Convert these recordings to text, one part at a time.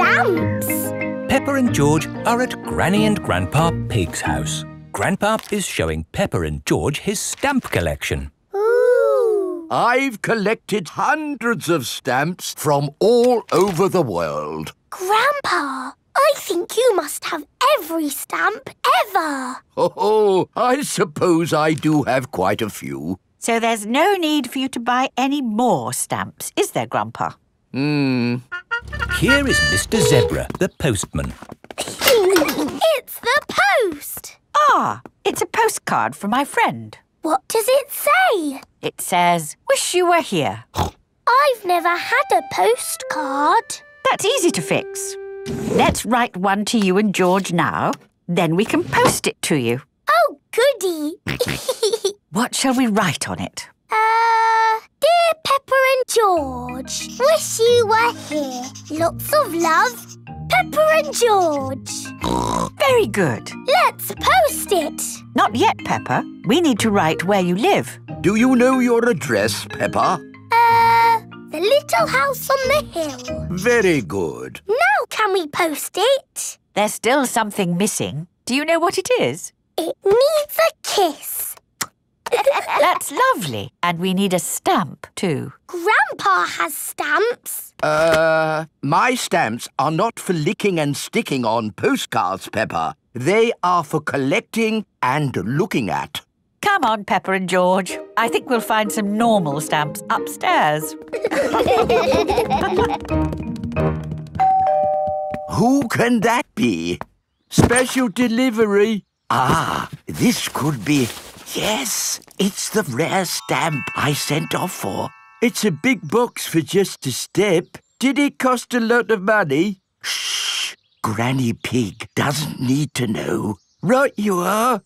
stamps. Peppa and George are at Granny and Grandpa Pig's house. Grandpa is showing Peppa and George his stamp collection. Ooh. I've collected hundreds of stamps from all over the world. Grandpa, I think you must have every stamp ever. Oh, I suppose I do have quite a few. So there's no need for you to buy any more stamps, is there, Grandpa? Hmm. Here is Mr. Zebra, the postman. it's the post. Ah, it's a postcard from my friend. What does it say? It says, Wish you were here. I've never had a postcard. That's easy to fix. Let's write one to you and George now. Then we can post it to you. Oh, goody. What shall we write on it? Uh, dear Peppa and George, wish you were here. Lots of love, Peppa and George. Very good. Let's post it. Not yet, Peppa. We need to write where you live. Do you know your address, Peppa? Uh, the little house on the hill. Very good. Now can we post it? There's still something missing. Do you know what it is? It needs a kiss. That's lovely. And we need a stamp, too. Grandpa has stamps. Uh, my stamps are not for licking and sticking on postcards, Peppa. They are for collecting and looking at. Come on, Peppa and George. I think we'll find some normal stamps upstairs. Who can that be? Special delivery. Ah, this could be... Yes, it's the rare stamp I sent off for. It's a big box for just a step. Did it cost a lot of money? Shh! Granny Pig doesn't need to know. Right you are.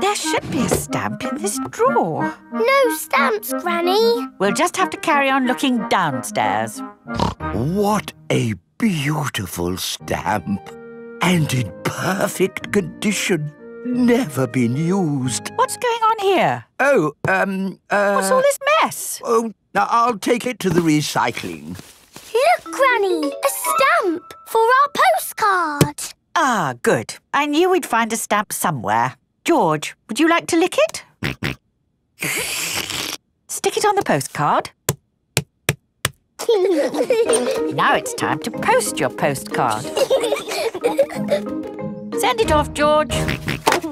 There should be a stamp in this drawer. No stamps, Granny. We'll just have to carry on looking downstairs. What a beautiful stamp. And in perfect condition. Never been used. What's going on here? Oh, um, uh... What's all this mess? Oh, now I'll take it to the recycling. Look, Granny, a stamp for our postcard. Ah, good. I knew we'd find a stamp somewhere. George, would you like to lick it? Stick it on the postcard. Now it's time to post your postcard. Send it off, George.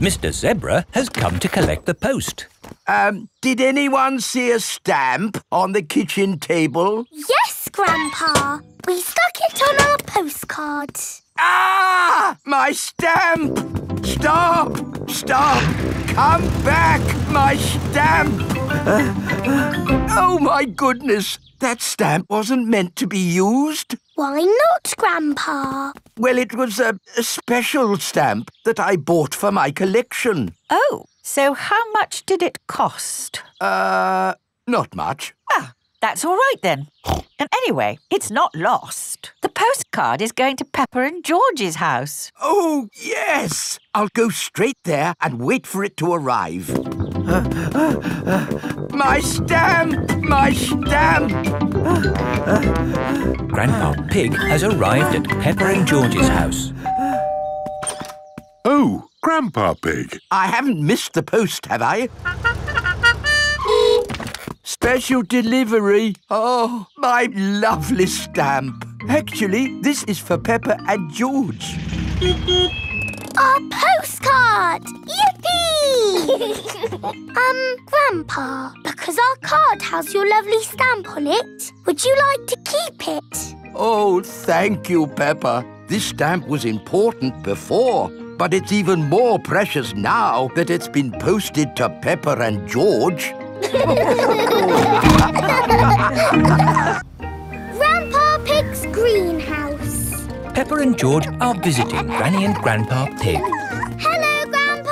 Mr. Zebra has come to collect the post. Um, did anyone see a stamp on the kitchen table? Yes, Grandpa. We stuck it on our postcard. Ah! My stamp! Stop! Stop! Come back! My stamp! oh, my goodness! That stamp wasn't meant to be used. Why not, Grandpa? Well, it was a, a special stamp that I bought for my collection. Oh, so how much did it cost? Uh, not much. Ah, that's all right then. And anyway, it's not lost. The postcard is going to Peppa and George's house. Oh, yes! I'll go straight there and wait for it to arrive. My stamp! My stamp! Grandpa Pig has arrived at Peppa and George's house. Oh, Grandpa Pig. I haven't missed the post, have I? Special delivery. Oh, my lovely stamp. Actually, this is for Peppa and George. Our postcard! Yippee! um, Grandpa, because our card has your lovely stamp on it, would you like to keep it? Oh, thank you, Peppa. This stamp was important before, but it's even more precious now that it's been posted to Peppa and George. Peppa and George are visiting Granny and Grandpa Pig. Hello, Grandpa.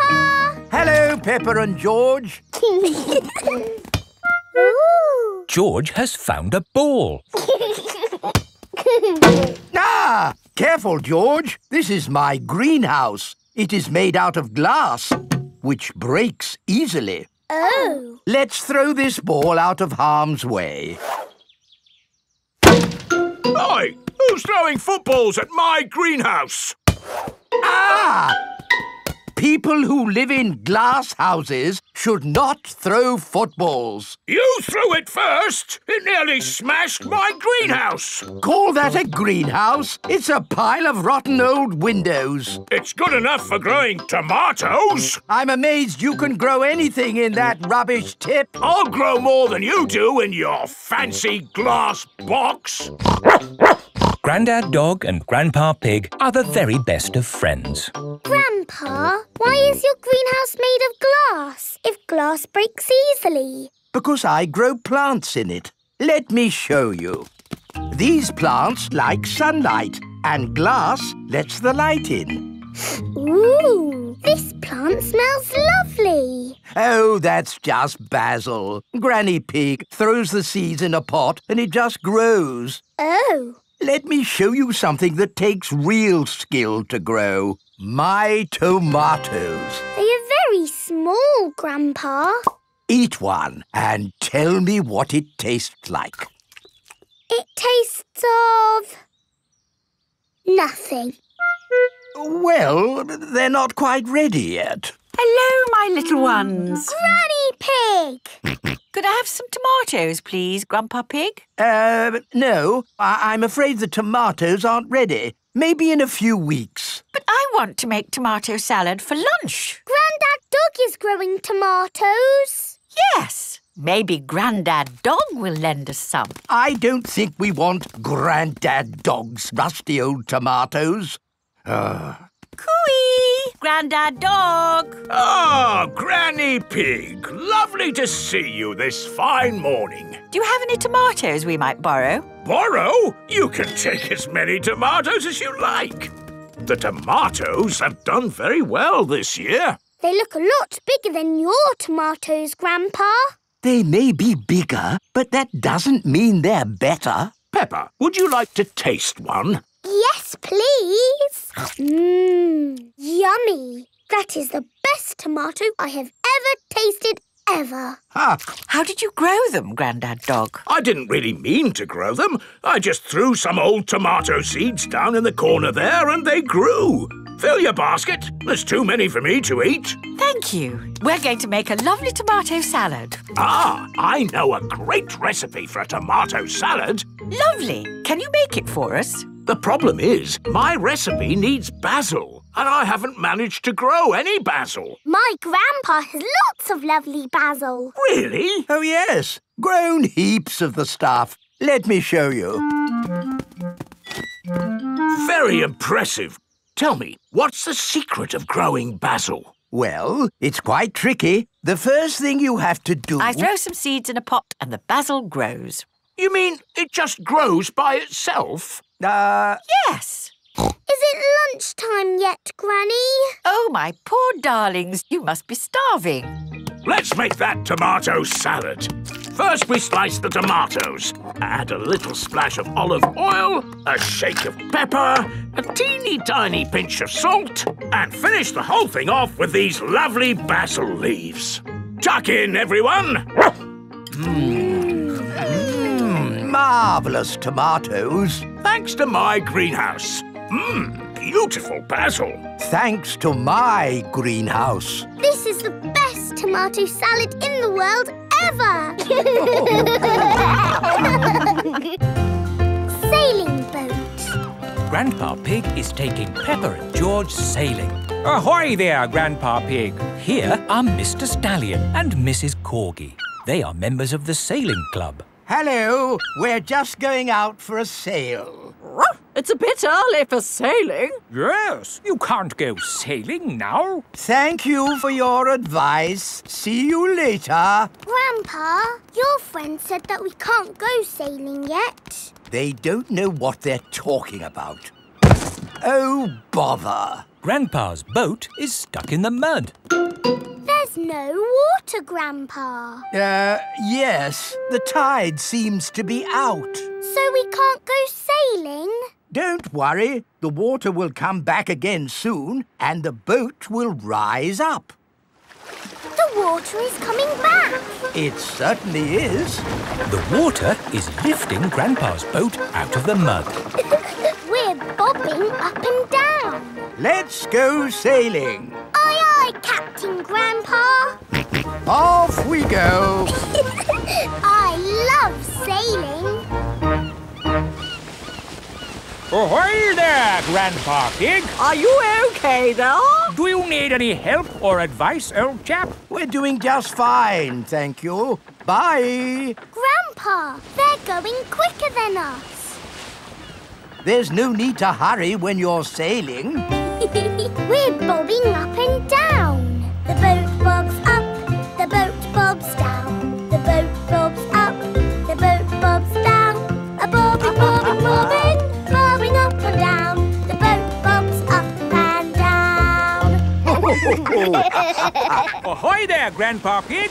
Hello, Peppa and George. George has found a ball. Ah! Careful, George. This is my greenhouse. It is made out of glass, which breaks easily. Oh. Let's throw this ball out of harm's way. Oi! Who's throwing footballs at my greenhouse? Ah! People who live in glass houses should not throw footballs. You threw it first! It nearly smashed my greenhouse! Call that a greenhouse? It's a pile of rotten old windows. It's good enough for growing tomatoes! I'm amazed you can grow anything in that rubbish tip. I'll grow more than you do in your fancy glass box! Grandad Dog and Grandpa Pig are the very best of friends. Grandpa, why is your greenhouse made of glass if glass breaks easily? Because I grow plants in it. Let me show you. These plants like sunlight, and glass lets the light in. Ooh, this plant smells lovely. Oh, that's just basil. Granny Pig throws the seeds in a pot and it just grows. Oh, Let me show you something that takes real skill to grow. My tomatoes. they are very small, Grandpa. Eat one and tell me what it tastes like. It tastes of... nothing. Well, they're not quite ready yet. Hello, my little ones. Granny Pig! Could I have some tomatoes, please, Grandpa Pig? Uh, no, I- I'm afraid the tomatoes aren't ready. Maybe in a few weeks. But I want to make tomato salad for lunch. Grandad Dog is growing tomatoes. Yes. Maybe Grandad Dog will lend us some. I don't think we want Grandad Dog's rusty old tomatoes. Cooey! Grandad Dog! Ah, Granny Pig! Lovely to see you this fine morning. Do you have any tomatoes we might borrow? Borrow? You can take as many tomatoes as you like. The tomatoes have done very well this year. They look a lot bigger than your tomatoes, Grandpa. They may be bigger, but that doesn't mean they're better. Peppa, would you like to taste one? Yes, please. Mmm, yummy. That is the best tomato I have ever tasted ever. Ha! How did you grow them, Grandad Dog? I didn't really mean to grow them. I just threw some old tomato seeds down in the corner there and they grew. Fill your basket. There's too many for me to eat. Thank you. We're going to make a lovely tomato salad. Ah, I know a great recipe for a tomato salad. Lovely. Can you make it for us? The problem is, my recipe needs basil, and I haven't managed to grow any basil. My grandpa has lots of lovely basil. Really? Oh, yes. Grown heaps of the stuff. Let me show you. Very impressive. Tell me, what's the secret of growing basil? Well, it's quite tricky. The first thing you have to do... I throw some seeds in a pot and the basil grows. You mean it just grows by itself? Uh, Yes. Is it lunchtime yet, Granny? Oh, my poor darlings, you must be starving. Let's make that tomato salad. First, we slice the tomatoes. Add a little splash of olive oil, a shake of pepper, a teeny tiny pinch of salt, and finish the whole thing off with these lovely basil leaves. Tuck in, everyone. Marvellous tomatoes. Thanks to my greenhouse. Mmm, beautiful basil. Thanks to my greenhouse. This is the best tomato salad in the world ever! Sailing boat. Grandpa Pig is taking Peppa and George sailing. Ahoy there, Grandpa Pig! Here are Mr. Stallion and Mrs. Corgi. They are members of the sailing club. Hello, we're just going out for a sail. It's a bit early for sailing. Yes, you can't go sailing now. Thank you for your advice. See you later. Grandpa, your friend said that we can't go sailing yet. They don't know what they're talking about. Oh, bother. Grandpa's boat is stuck in the mud. There's no water, Grandpa. Uh, yes, the tide seems to be out. So we can't go sailing? Don't worry, the water will come back again soon and the boat will rise up. The The water is coming back. It certainly is. The water is lifting Grandpa's boat out of the mud. We're bobbing up and down. Let's go sailing. Aye, aye, Captain Grandpa. Off we go. I love sailing. Ahoy there, Grandpa Pig! Are you okay there? Do you need any help or advice, old chap? We're doing just fine, thank you. Bye. Grandpa, they're going quicker than us. There's no need to hurry when you're sailing. We're bobbing up and down. The boat bobs up, the boat bobs down. The boat bobs up, the boat bobs down. A bobbing, bobbing, bobbing, bobbing up and down. The boat bobs up and down. Ahoy there, Grandpa Pig!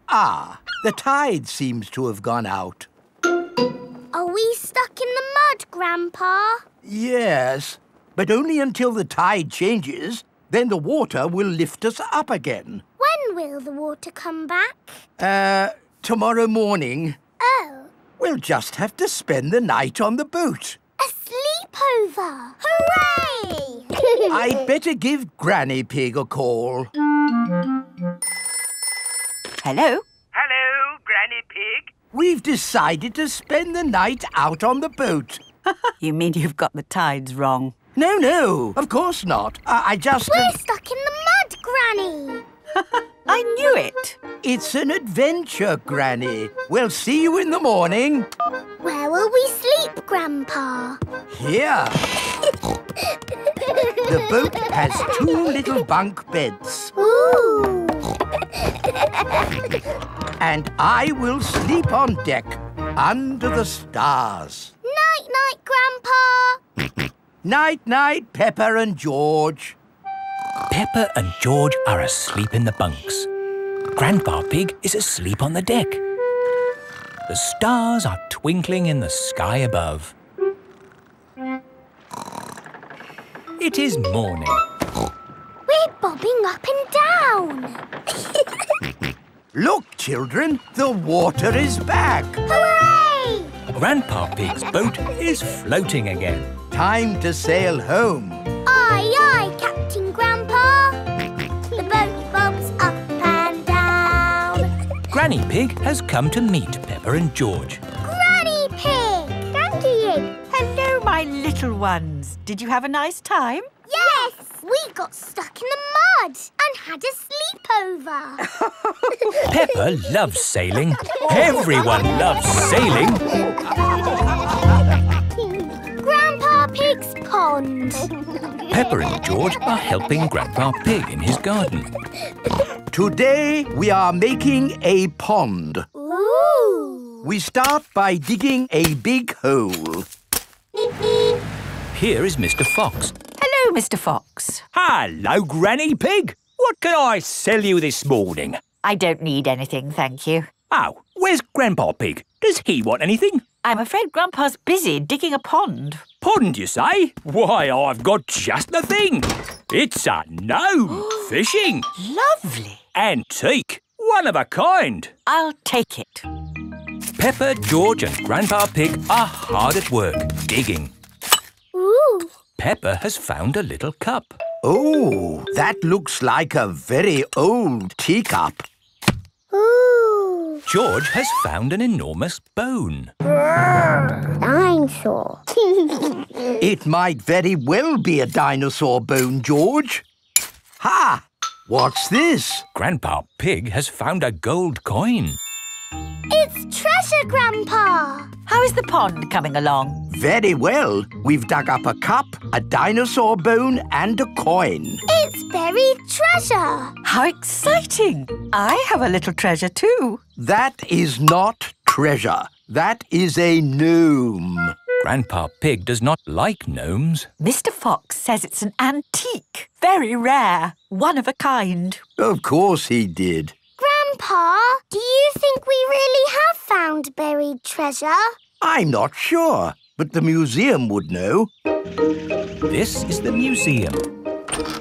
Ah, the tide seems to have gone out. Are we stuck in the mud, Grandpa? Yes, but only until the tide changes. Then the water will lift us up again. When will the water come back? Uh, tomorrow morning, Oh, we'll just have to spend the night on the boat. a sleepover! Hooray! I'd better give Granny Pig a call. Hello? Hello, Granny Pig. We've decided to spend the night out on the boat. You mean you've got the tides wrong? No, no, of course not. I, I just. We're stuck in the mud, Granny. I knew it. It's an adventure, Granny. We'll see you in the morning. Where will we sleep, Grandpa? Here. The boat has two little bunk beds, Ooh. And I will sleep on deck under the stars. night, night, Grandpa. Night, night, Peppa and George. Peppa and George are asleep in the bunks. Grandpa Pig is asleep on the deck. The stars are twinkling in the sky above. It is morning. We're bobbing up and down. Look, children, the water is back. Hooray! Grandpa Pig's boat is floating again. Time to sail home. Aye, aye, Captain Grandpa. The boat bobs up and down. Granny Pig has come to meet Peppa and George. My little ones. Did you have a nice time? Yes! We got stuck in the mud and had a sleepover. Peppa loves sailing. Everyone loves sailing. Grandpa Pig's pond. Peppa and George are helping Grandpa Pig in his garden. Today we are making a pond. Ooh. We start by digging a big hole. Here is Mr. Fox. Hello, Mr. Fox. Hello, Granny Pig. What can I sell you this morning? I don't need anything, thank you. Oh, where's Grandpa Pig? Does he want anything? I'm afraid Grandpa's busy digging a pond. Pond, you say? Why, I've got just the thing. It's a gnome fishing. Lovely. Antique. One of a kind. I'll take it. Peppa, George and Grandpa Pig are hard at work, digging. Ooh. Peppa has found a little cup. Oh, that looks like a very old teacup. Ooh. George has found an enormous bone. Dinosaur. It might very well be a dinosaur bone, George. Ha! What's this? Grandpa Pig has found a gold coin. It's treasure, Grandpa! How is the pond coming along? Very well. We've dug up a cup, a dinosaur bone, and a coin. It's buried treasure! How exciting! I have a little treasure too. That is not treasure. That is a gnome. Grandpa Pig does not like gnomes. Mr. Fox says it's an antique, very rare, one of a kind. Of course he did. Grandpa, do you think we really have found buried treasure? I'm not sure, but the museum would know. This is the museum.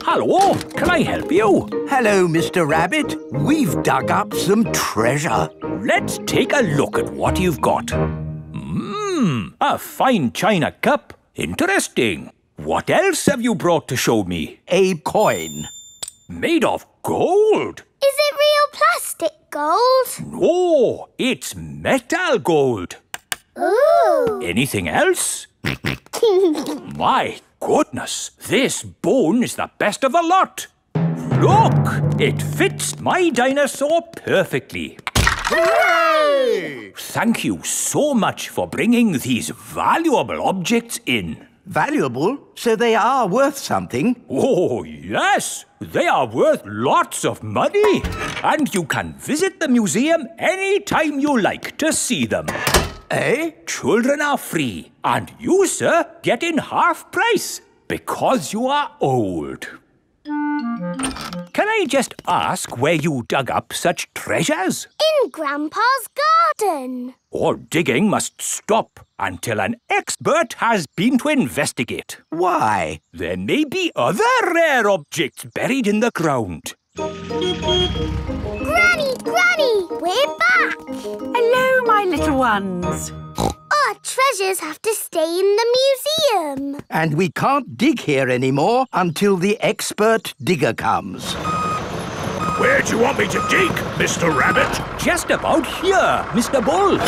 Hello, can I help you? Hello, Mr. Rabbit. We've dug up some treasure. Let's take a look at what you've got. Mmm, a fine china cup. Interesting. What else have you brought to show me? A coin. Made of gold. Is it real plastic gold? No, it's metal gold. Ooh! Anything else? My goodness, this bone is the best of the lot. Look, it fits my dinosaur perfectly. Thank you so much for bringing these valuable objects in. Valuable, so they are worth something. Oh, yes, they are worth lots of money. And you can visit the museum any time you like to see them. Eh? Children are free, and you, sir, get in half price because you are old. Can I just ask where you dug up such treasures? In Grandpa's garden. All digging must stop until an expert has been to investigate. Why? There may be other rare objects buried in the ground. Granny, Granny, we're back. Hello, my little ones. Our treasures have to stay in the museum. And we can't dig here anymore until the expert digger comes. Where do you want me to dig, Mr. Rabbit? Just about here, Mr. Bull.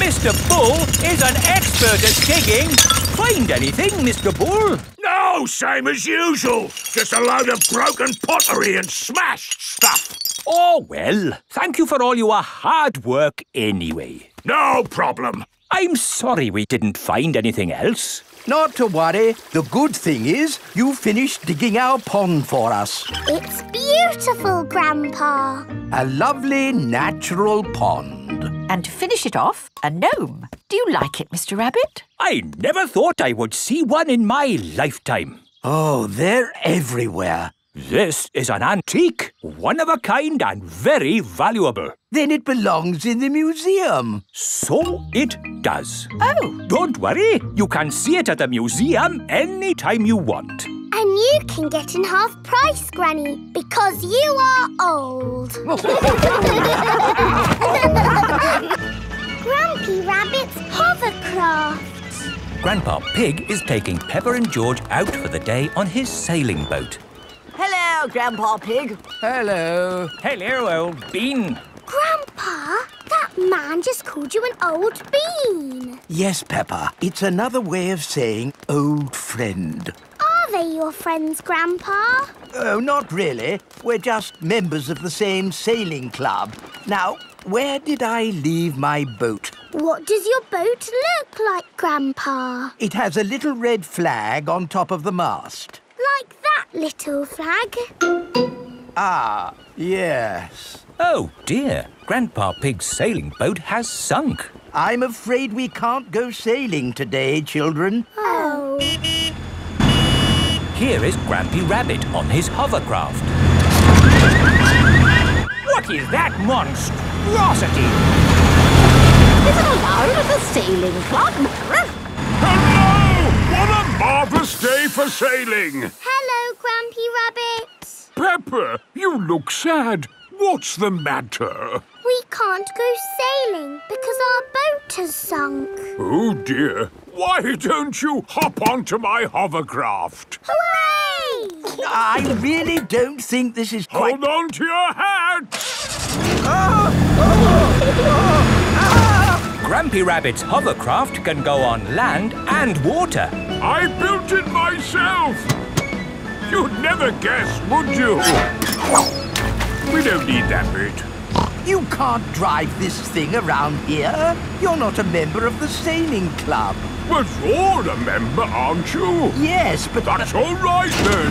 Mr. Bull is an expert at digging. Find anything, Mr. Bull? No, same as usual. Just a load of broken pottery and smashed stuff. Oh, well, thank you for all your hard work anyway. No problem. I'm sorry we didn't find anything else. Not to worry. The good thing is you finished digging our pond for us. It's beautiful, Grandpa. A lovely natural pond. And to finish it off, a gnome. Do you like it, Mr. Rabbit? I never thought I would see one in my lifetime. Oh, they're everywhere. This is an antique, one of a kind and very valuable. Then it belongs in the museum. So it does. Oh, Don't worry, you can see it at the museum any time you want. And you can get in half price, Granny, because you are old. Grampy Rabbit's hovercraft. Grandpa Pig is taking Peppa and George out for the day on his sailing boat. Hello, Grandpa Pig. Hello. Hello, old bean. Grandpa, that man just called you an old bean. Yes, Peppa. It's another way of saying old friend. Are they your friends, Grandpa? Oh, not really. We're just members of the same sailing club. Now, where did I leave my boat? What does your boat look like, Grandpa? It has a little red flag on top of the mast. Like that little flag? Ah, yes. Oh dear, Grandpa Pig's sailing boat has sunk. I'm afraid we can't go sailing today, children. Oh. Here is Grampy Rabbit on his hovercraft. What is that monstrosity? Is it allowed at the sailing club? Hello! Marvellous day for sailing! Hello, Grampy Rabbit. Peppa, you look sad. What's the matter? We can't go sailing because our boat has sunk. Oh dear. Why don't you hop onto my hovercraft? Hooray! I really don't think this is quite... Hold on to your hat! Grampy Rabbit's hovercraft can go on land and water. I built it myself! You'd never guess, would you? We don't need that bit. You can't drive this thing around here. You're not a member of the sailing club. But you're a member, aren't you? Yes, but That's all right then.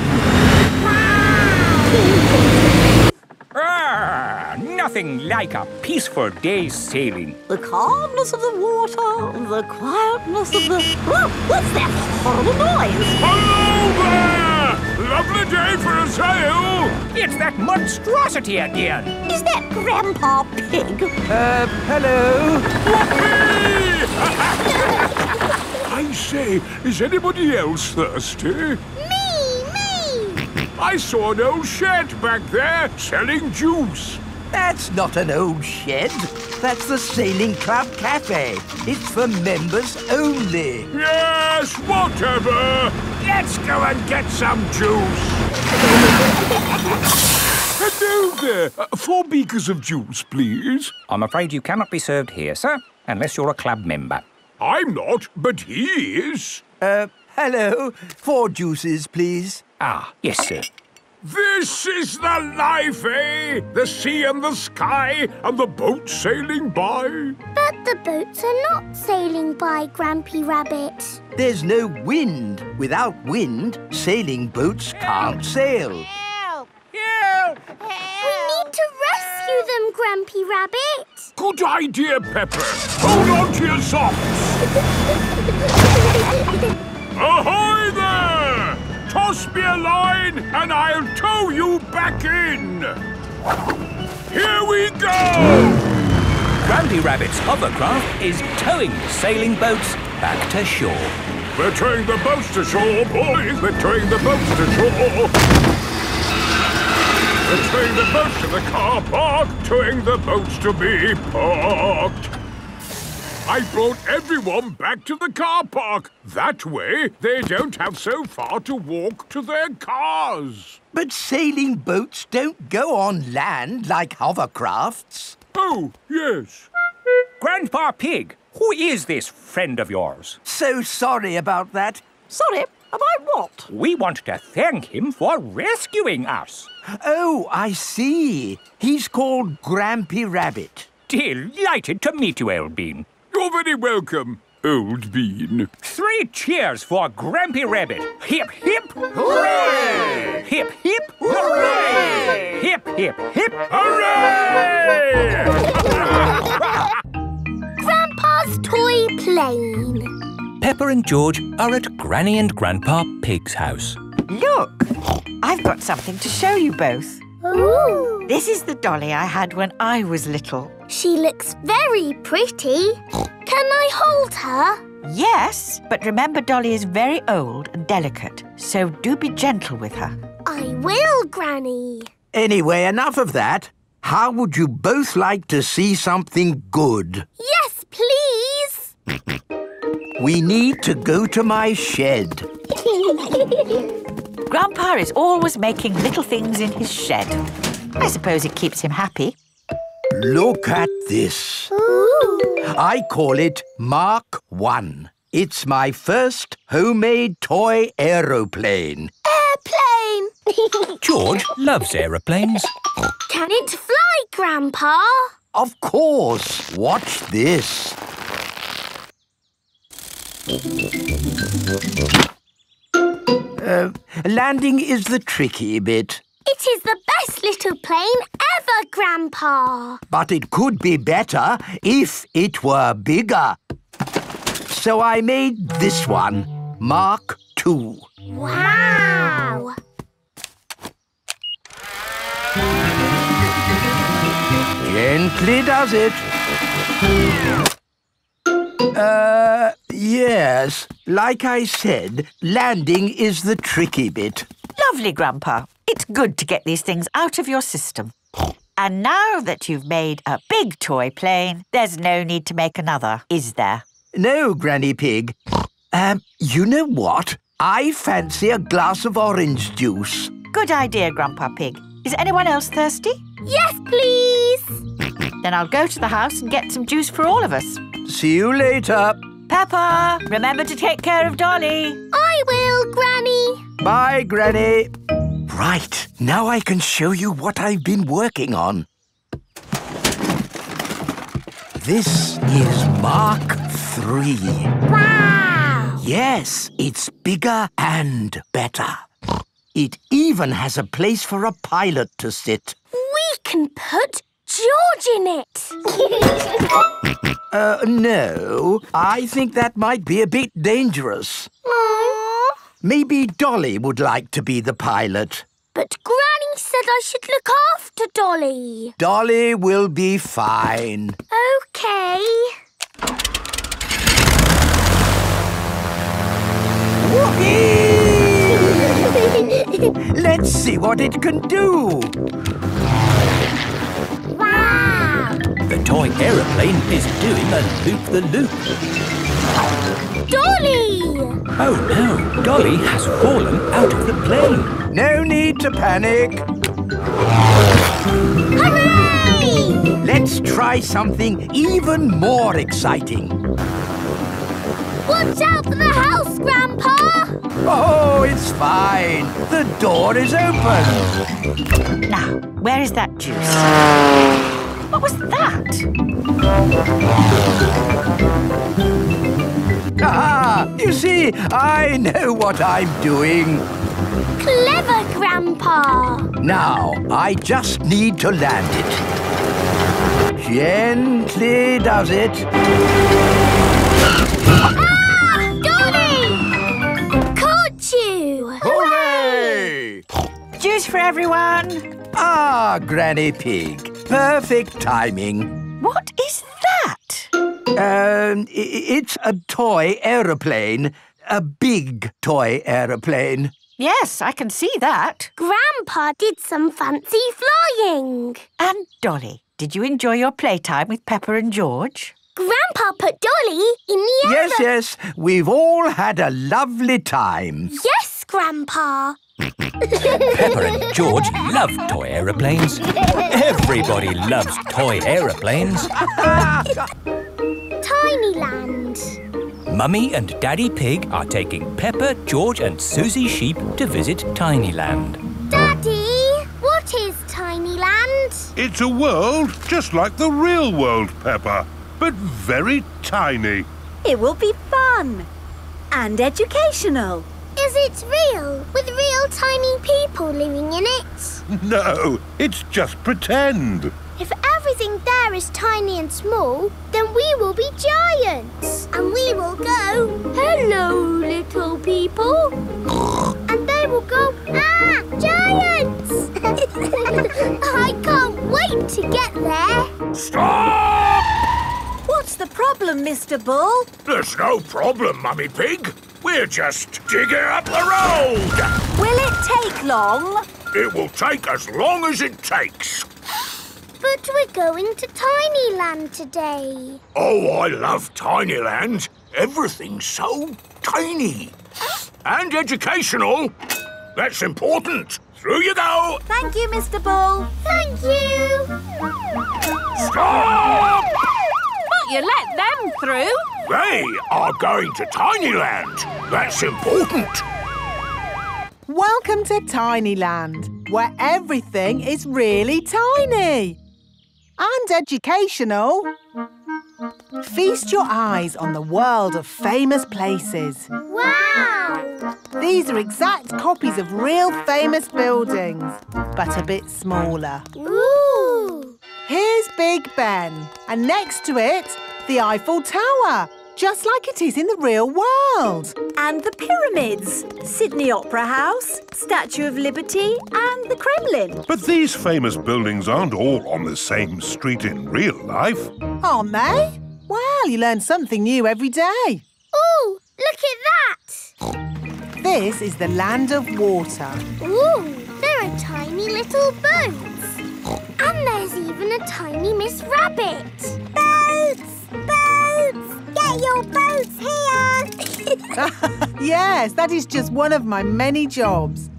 Nothing like a peaceful day's sailing. The calmness of the water, the quietness of the. Oh, what's that horrible noise? Hello there! Lovely day for a sail. It's that monstrosity again. Is that Grandpa Pig? uh, hello. I say, is anybody else thirsty? Me, me! I saw an old shed back there selling juice. That's not an old shed. That's the Sailing Club Cafe. It's for members only. Yes, whatever. Let's go and get some juice. Hello there. Uh, four beakers of juice, please. I'm afraid you cannot be served here, sir, unless you're a club member. I'm not, but he is. Uh, hello. Four juices, please. Ah, yes, sir. This is the life, eh? The sea and the sky and the boat sailing by. But the boats are not sailing by, Grampy Rabbit. There's no wind. Without wind, sailing boats can't sail. Help! Help! We need to rescue them, Grampy Rabbit. Good idea, Peppa. Hold on to your socks. Ahoy there! Toss me a line and I'll tow you back in. Here we go! Grampy Rabbit's hovercraft is towing the sailing boats back to shore. We're towing the boats to shore, boys. We're towing the boats to shore. We're towing the boats to the car park, towing the boats to be parked. I brought everyone back to the car park. That way, they don't have so far to walk to their cars. But sailing boats don't go on land like hovercrafts. Oh, yes. Grandpa Pig, who is this friend of yours? So sorry about that. Sorry, about what? We want to thank him for rescuing us. Oh, I see. He's called Grampy Rabbit. Delighted to meet you, Old Bean. You're very welcome, old bean. Three cheers for Grampy Rabbit. Hip, hip, hooray! Hip, hip, hooray! Hip, hip, hip, Hooray! Grandpa's toy plane. Peppa and George are at Granny and Grandpa Pig's house. Look, I've got something to show you both. Ooh. This is the dolly I had when I was little. She looks very pretty. Can I hold her? Yes, but remember Dolly is very old and delicate, so do be gentle with her. I will, Granny. Anyway, enough of that. How would you both like to see something good? Yes, please. We need to go to my shed. Grandpa is always making little things in his shed. I suppose it keeps him happy. Look at this. Ooh. I call it Mark 1. It's my first homemade toy aeroplane. Airplane. George loves aeroplanes. Can it fly, Grandpa? Of course. Watch this. Uh, landing is the tricky bit, It is the best little plane ever, Grandpa. but it could be better if it were bigger. So I made this one, Mark 2. Wow. Gently does it. Uh, yes. Like I said, landing is the tricky bit. Lovely, Grandpa. It's good to get these things out of your system. And now that you've made a big toy plane, there's no need to make another, is there? No, Granny Pig. Um, you know what? I fancy a glass of orange juice. Good idea, Grandpa Pig. Is anyone else thirsty? Yes, please. Then I'll go to the house and get some juice for all of us. See you later. Peppa, remember to take care of Dolly. I will, Granny. Bye, Granny. Right. Now I can show you what I've been working on. This is Mark III. Wow! Yes, it's bigger and better. It even has a place for a pilot to sit. We can put George in it. Uh, no, I think that might be a bit dangerous. Aww. Maybe Dolly would like to be the pilot. But Granny said I should look after Dolly. Dolly will be fine. Okay. Let's see what it can do. The toy aeroplane is doing a loop-the-loop. Dolly! Oh no, Dolly has fallen out of the plane. No need to panic. Hooray! Let's try something even more exciting. Watch out for the house, Grandpa! Oh, it's fine. The door is open. Now, where is that juice? What was that? Ah, you see, I know what I'm doing. Clever, Grandpa! Now, I just need to land it. Gently does it. Ah! Dolly! Caught you! Hooray! Juice for everyone. Ah, Granny Pig. Perfect timing. What is that? Um, it's a toy aeroplane. A big toy aeroplane. Yes, I can see that. Grandpa did some fancy flying. And Dolly, did you enjoy your playtime with Peppa and George? Grandpa put Dolly in the Yes, yes, we've all had a lovely time. Yes, Grandpa. Peppa and George love toy aeroplanes. Everybody loves toy aeroplanes. Tinyland. Mummy and Daddy Pig are taking Peppa, George and Susie Sheep to visit Tinyland. Daddy, what is Tinyland? It's a world just like the real world, Peppa, but very tiny. It will be fun and educational. Is it real? With real tiny people living in it? No, it's just pretend. If everything there is tiny and small, then we will be giants. And we will go, hello, little people. and they will go, ah, giants! I can't wait to get there. Stop! What's the problem, Mr. Bull? There's no problem, Mummy Pig. We're just digging up the road. Will it take long? It will take as long as it takes. But we're going to Tinyland today. Oh, I love Tinyland. Everything's so tiny. And educational. That's important. Through you go. Thank you, Mr. Bull. Thank you. Stop! But you let them through. They are going to Tinyland. That's important. Welcome to Tinyland, where everything is really tiny and educational. Feast your eyes on the world of famous places. Wow. These are exact copies of real famous buildings, but a bit smaller. Ooh. Here's Big Ben, and next to it, the Eiffel Tower, just like it is in the real world. And the pyramids, Sydney Opera House, Statue of Liberty, and the Kremlin. But these famous buildings aren't all on the same street in real life. Aren't they? Well, you learn something new every day. Ooh, look at that. This is the land of water. Ooh, there are tiny little boats. And there's even a tiny Miss Rabbit. Boats! Boats! Get your boats here! Yes, that is just one of my many jobs.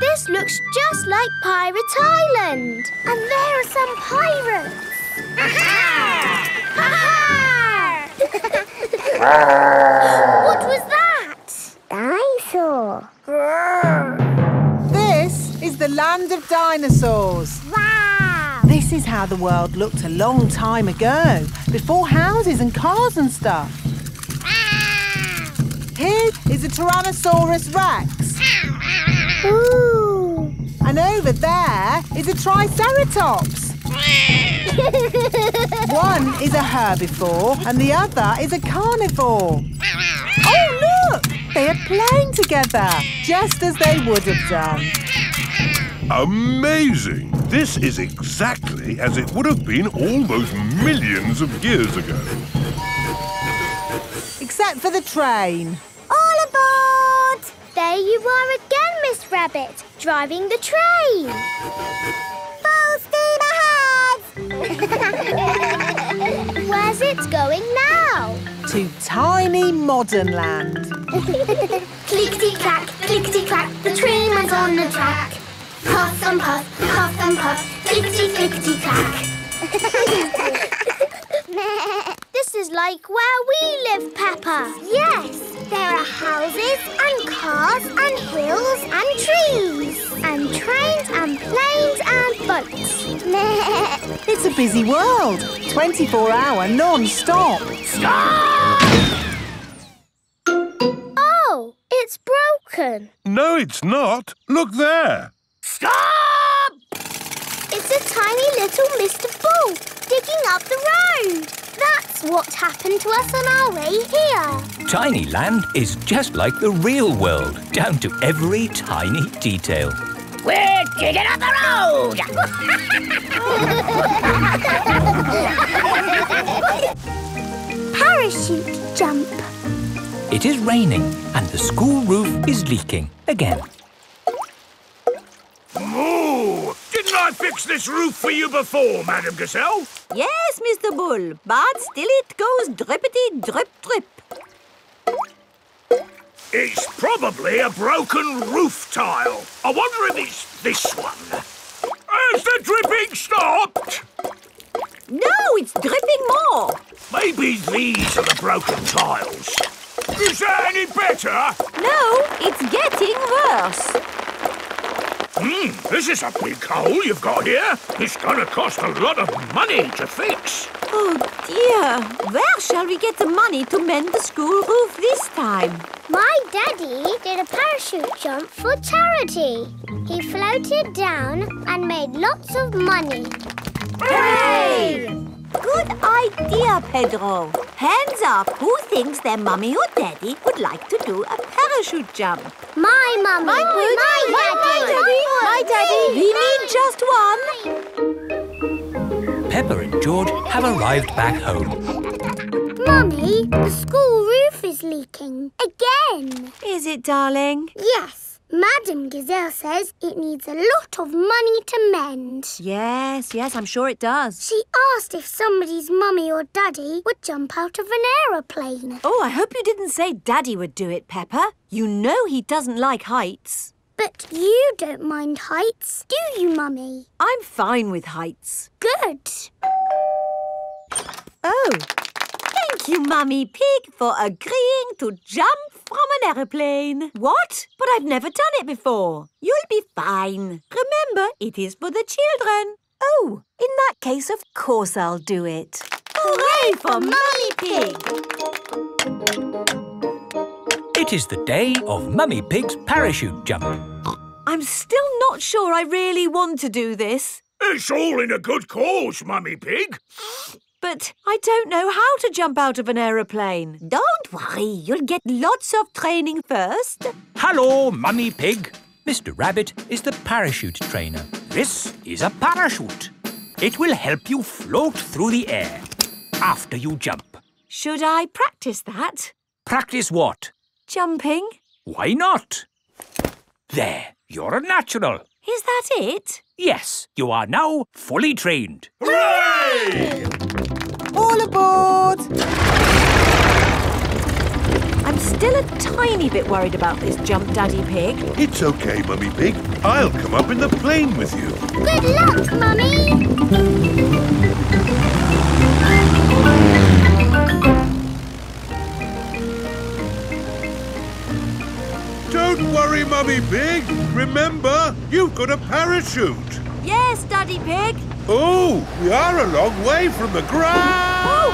this looks just like Pirate Island. And there are some pirates. what was that? Dinosaur. This is the land of dinosaurs. Wow! This is how the world looked a long time ago, before houses and cars and stuff. Here is a Tyrannosaurus Rex. Ooh. And over there is a Triceratops. One is a herbivore and the other is a carnivore. Oh, look! They are playing together, just as they would have done. Amazing! This is exactly as it would have been almost millions of years ago. Except for the train. All aboard! There you are again, Miss Rabbit, driving the train. Full steam ahead! Where's it going now? To tiny modern land. Clickety-clack, clickety-clack, the train went on the track. Puff and puff, puff and puff, clickety-clickety-clack. this is like where we live, Peppa. Yes, there are houses and cars and hills and trees and trains and planes and boats. It's a busy world. 24 hour non-stop. Stop! Oh, it's broken. No, it's not. Look there. Stop! It's a tiny little Mr. Bull digging up the road. That's what happened to us on our way here. Tinyland is just like the real world, down to every tiny detail. We're digging up the road! Parachute jump. It is raining and the school roof is leaking again. Moo! Didn't I fix this roof for you before, Madam Gazelle? Yes, Mr. Bull, but still it goes drippity drip drip. It's probably a broken roof tile. I wonder if it's this one. Has the dripping stopped? No, it's dripping more. Maybe these are the broken tiles. Is that any better? No, it's getting worse. Hmm, this is a big hole you've got here. It's gonna cost a lot of money to fix. Oh dear, where shall we get the money to mend the school roof this time? My daddy did a parachute jump for charity. He floated down and made lots of money. Hooray! Good idea, Pedro. Hands up who thinks their mummy or daddy would like to do a parachute jump. My mummy. Mine would. My Mine, daddy. my daddy. My We need just one. Peppa and George have arrived back home. Mummy, the school roof is leaking. Again. Is it, darling? Yes. Madam Gazelle says it needs a lot of money to mend. Yes, yes, I'm sure it does. She asked if somebody's mummy or daddy would jump out of an aeroplane. Oh, I hope you didn't say Daddy would do it, Peppa. You know he doesn't like heights. But you don't mind heights, do you, Mummy? I'm fine with heights. Good. Oh, thank you, Mummy Pig, for agreeing to jump from an aeroplane. What? But I've never done it before. You'll be fine. Remember, it is for the children. Oh, in that case, of course I'll do it. Hooray for Mummy Pig! It is the day of Mummy Pig's parachute jump. I'm still not sure I really want to do this, It's all in a good cause, Mummy Pig. But I don't know how to jump out of an aeroplane. Don't worry, you'll get lots of training first. Hello, Mummy Pig. Mr. Rabbit is the parachute trainer. This is a parachute. It will help you float through the air after you jump. Should I practice that? Practice what? Jumping? Why not? There, you're a natural. Is that it? Yes, you are now fully trained. Hooray! All aboard! I'm still a tiny bit worried about this jump, Daddy Pig. It's okay, Mummy Pig. I'll come up in the plane with you. Good luck, Mummy. Don't worry, Mummy Pig. Remember, you've got a parachute. Yes, Daddy Pig. Oh, we are a long way from the ground. Oh,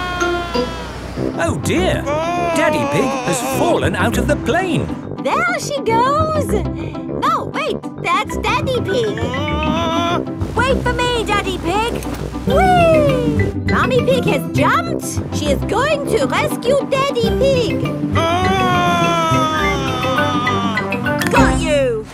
oh dear! Daddy Pig has oh. fallen out of the plane. There she goes! No, wait, that's Daddy Pig. Uh. Wait for me, Daddy Pig. Whee! Mummy Pig has jumped. She is going to rescue Daddy Pig. Uh. Got you!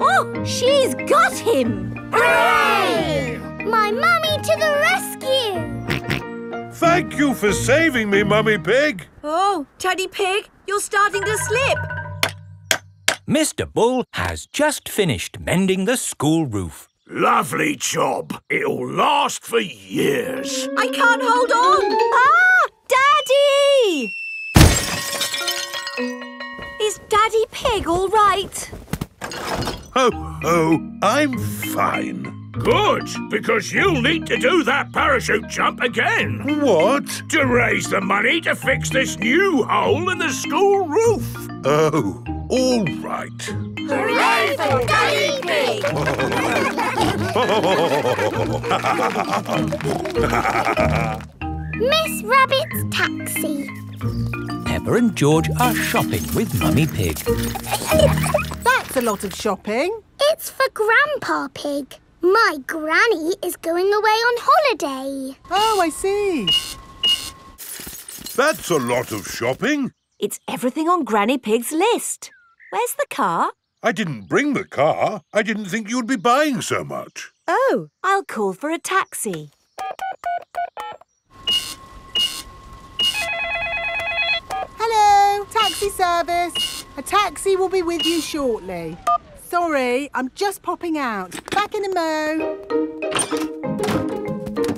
Oh, she's got him! Hooray! My mummy to the rescue! Thank you for saving me, Mummy Pig. Oh, Daddy Pig, you're starting to slip. Mr. Bull has just finished mending the school roof. Lovely job. It'll last for years. I can't hold on. Ah! Daddy! Is Daddy Pig all right? Ho, ho, I'm fine. Good, because you'll need to do that parachute jump again. What? To raise the money to fix this new hole in the school roof. Oh, all right. Hooray for Daddy Pig! Miss Rabbit's taxi. Peppa and George are shopping with Mummy Pig. That's a lot of shopping. It's for Grandpa Pig. My granny is going away on holiday. Oh, I see. That's a lot of shopping. It's everything on Granny Pig's list. Where's the car? I didn't bring the car. I didn't think you'd be buying so much. Oh, I'll call for a taxi. Hello, taxi service. A taxi will be with you shortly. Sorry, I'm just popping out. Back in a mo.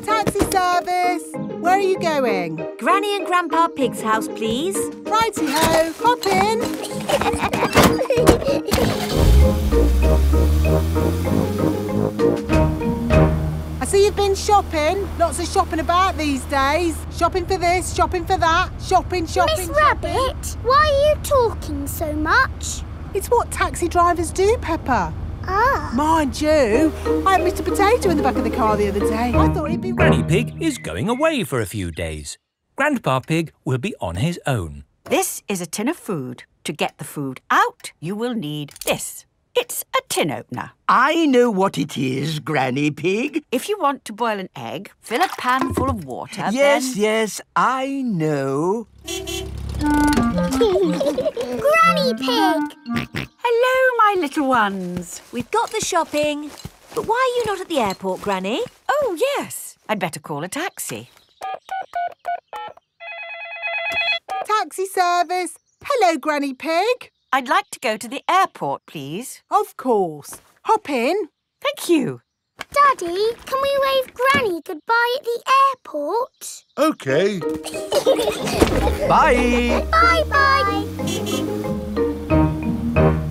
Taxi service. Where are you going? Granny and Grandpa Pig's house, please. Righty ho, hop in. I see you've been shopping. Lots of shopping about these days. Shopping for this, shopping for that, shopping, shopping. Miss shopping. Rabbit, why are you talking so much? It's what taxi drivers do, Peppa. Ah, Mind you, I had Mr. Potato in the back of the car the other day. I thought he'd be Granny Pig is going away for a few days. Grandpa Pig will be on his own. This is a tin of food. To get the food out, you will need this. It's a tin opener. I know what it is, Granny Pig. If you want to boil an egg, fill a pan full of water. Yes, then... yes, I know. Granny Pig. Hello, my little ones. We've got the shopping. But why are you not at the airport, Granny? Oh, yes. I'd better call a taxi. Taxi service. Hello, Granny Pig. I'd like to go to the airport, please. Of course. Hop in. Thank you. Daddy, can we wave Granny goodbye at the airport? Okay. Bye. Bye bye.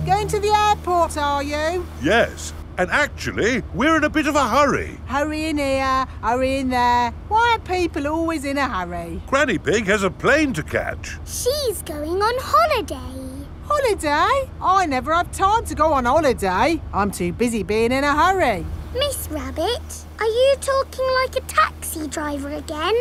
Going to the airport, are you? Yes. And actually, we're in a bit of a hurry. Hurry in here, hurry in there. Why are people always in a hurry? Granny Pig has a plane to catch. She's going on holiday. Holiday? I never have time to go on holiday. I'm too busy being in a hurry. Miss Rabbit, are you talking like a taxi driver again?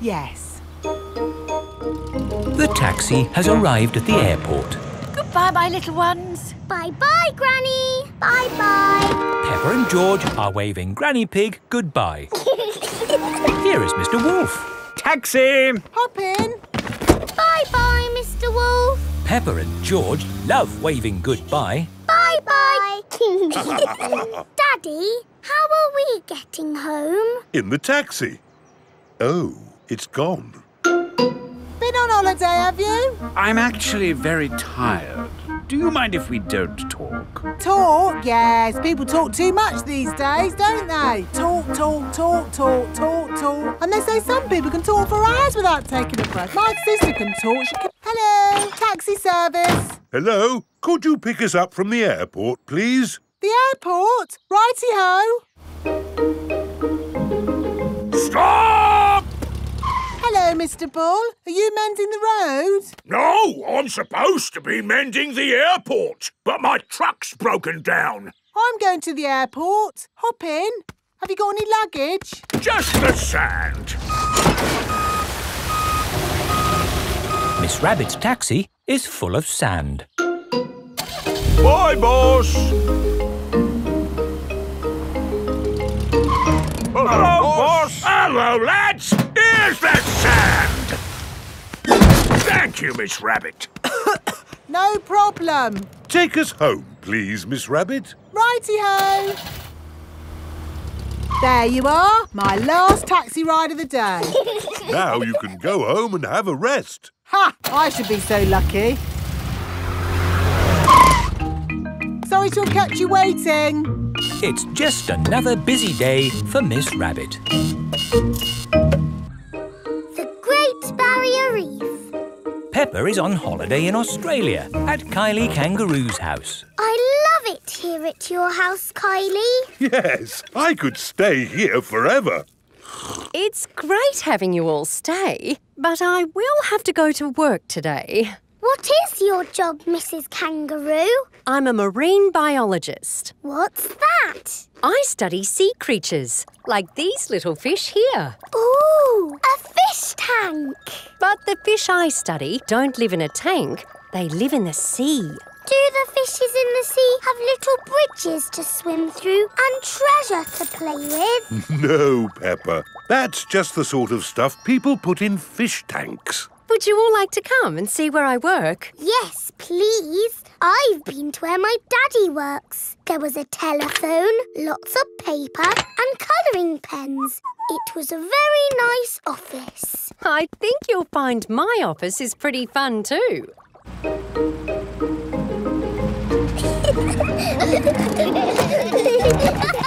Yes. The taxi has arrived at the airport. Goodbye, my little ones. Bye bye, Granny. Bye bye. Peppa and George are waving Granny Pig goodbye. Here is Mr. Wolf. Taxi! Hop in. bye bye, Mr. Wolf. Peppa and George love waving goodbye. Bye bye. Daddy, how are we getting home? In the taxi. Oh, it's gone. Been on holiday, have you? I'm actually very tired. Do you mind if we don't talk? Talk? Yes, people talk too much these days, don't they? Talk, talk, talk, talk, talk, talk. And they say some people can talk for hours without taking a breath. My sister can talk. She can... Hello, taxi service. Hello? Could you pick us up from the airport, please? The airport? Righty-ho. Stop! Hello, Mr Bull. Are you mending the road? No, I'm supposed to be mending the airport, but my truck's broken down. I'm going to the airport. Hop in. Have you got any luggage? Just the sand. Miss Rabbit's taxi is full of sand. Bye, boss. Hello, boss. Hello, lads. Here's the sand. Thank you, Miss Rabbit. No problem. Take us home, please, Miss Rabbit. Righty-ho. There you are, my last taxi ride of the day. Now you can go home and have a rest. Ha! I should be so lucky. Sorry to have kept you waiting. It's just another busy day for Miss Rabbit. The Great Barrier Reef. Peppa is on holiday in Australia at Kylie Kangaroo's house. I love it here at your house, Kylie. Yes, I could stay here forever. It's great having you all stay, but I will have to go to work today. What is your job, Mrs. Kangaroo? I'm a marine biologist. What's that? I study sea creatures, like these little fish here. Ooh, a fish tank. But the fish I study don't live in a tank, they live in the sea. Do the fishes in the sea have little bridges to swim through and treasure to play with? No, Peppa. That's just the sort of stuff people put in fish tanks. Would you all like to come and see where I work? yes, please. I've been to where my daddy works. There was a telephone, lots of paper, and colouring pens. It was a very nice office. I think you'll find my office is pretty fun too.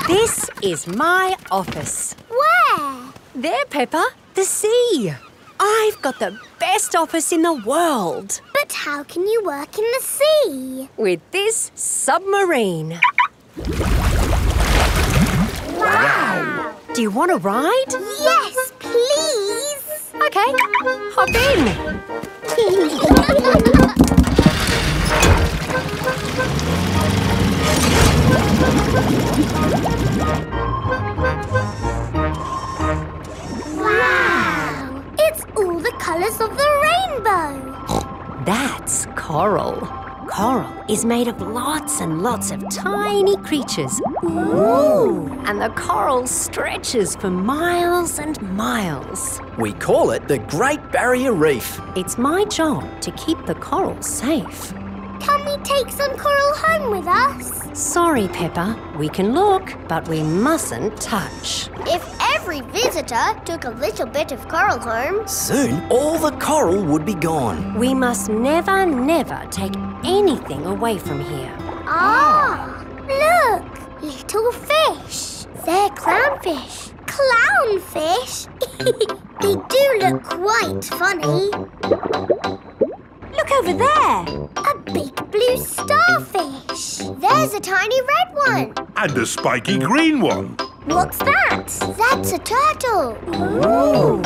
This is my office. Where? There, Peppa, the sea. I've got the best office in the world But how can you work in the sea? with this submarine. Wow! Do you want to ride? Yes, please! Okay, hop in. wow! It's all the colours of the rainbow. That's coral. Coral is made of lots and lots of tiny creatures. Ooh! And the coral stretches for miles and miles. We call it the Great Barrier Reef. It's my job to keep the coral safe. Can we take some coral home with us? Sorry, Peppa. We can look, but we mustn't touch. If every visitor took a little bit of coral home, Soon, all the coral would be gone. We must never, never take anything away from here. Ah, look, little fish. They're clownfish. Clownfish? they do look quite funny. Look over there. A big blue starfish. There's a tiny red one. And a spiky green one. What's that? That's a turtle. Ooh.